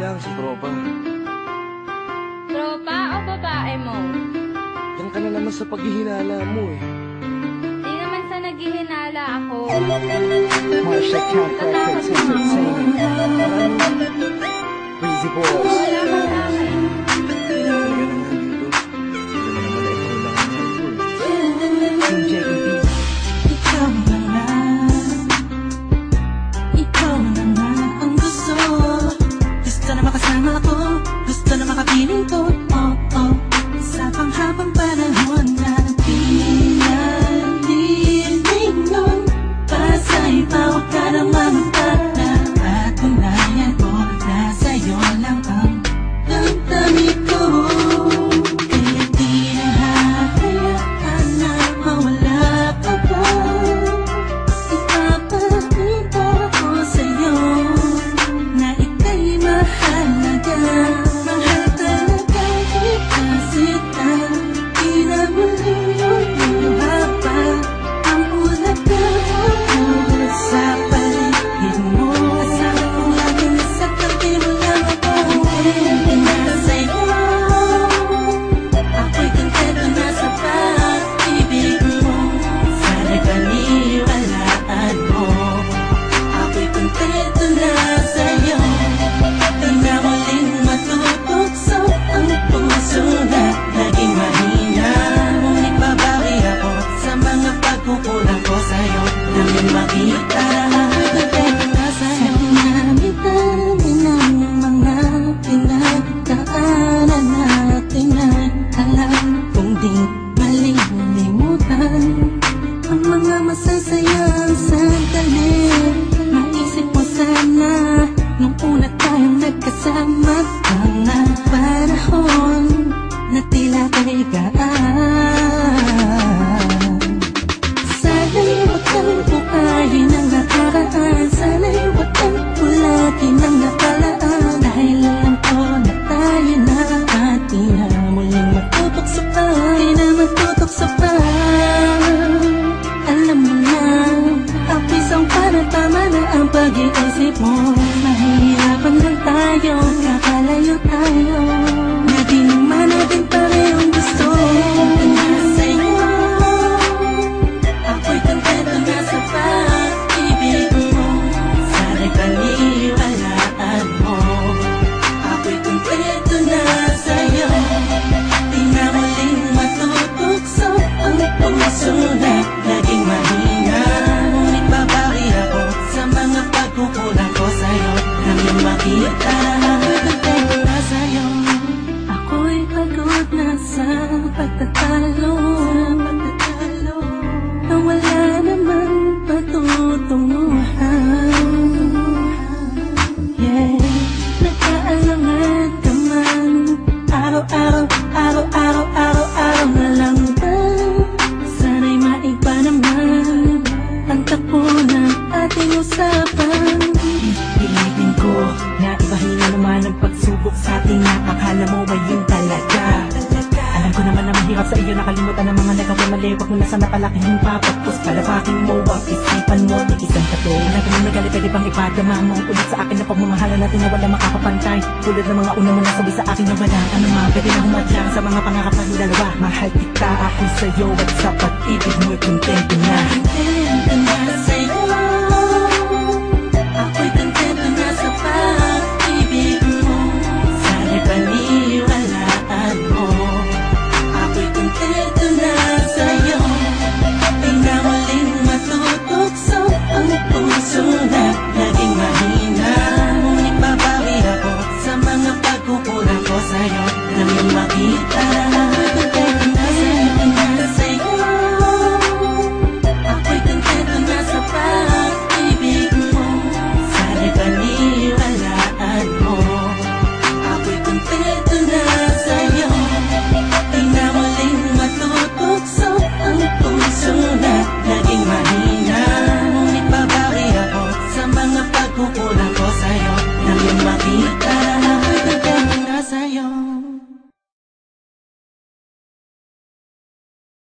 lang, si Tropa. Tropa o babae mo? Yan ka na naman sa paghihinala mo eh. Di naman sa naghihinala ako. Marsha Count Records Entertainment. Breezy Boys. Sa'yo na Ang pisang para tama na ang pag-iisip mo Mahihirapan lang tayo Kakalayo tayo Na di naman natin parehong gusto Na na ibahin na naman ang pagsubok sa ating nakakala mo ba yun talaga. Alam ko naman na mahirap sa iyo. Nakalimutan ang mga nagawa mali Huwag mo na sana palakihin palapakin mo. Ang isipan mo. Tikisan ka to Wala ka nang nagali pwede pang ipadama mo Ulit sa akin na pagmamahala natin na wala makakapantay? Tulad ng mga una mo nasabi sa akin na wala ka naman Pwede na humadlang sa mga pangarap natin dalawa. Mahal kita ako sa'yo at sa pag-ibig mo'y kontento na. Kontento